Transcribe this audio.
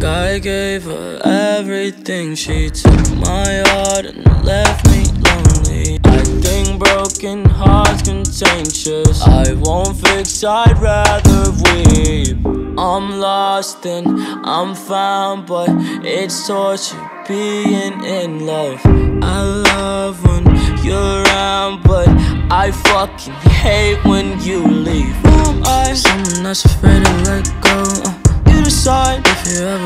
God gave her everything. She took my heart and left me lonely. I think broken hearts contagious. I won't fix, I'd rather weep. I'm lost and I'm found, but it's torture being in love. I love when you're around, but I fucking hate when you leave. Who am I? Someone that's afraid to let go. Uh, you decide if you ever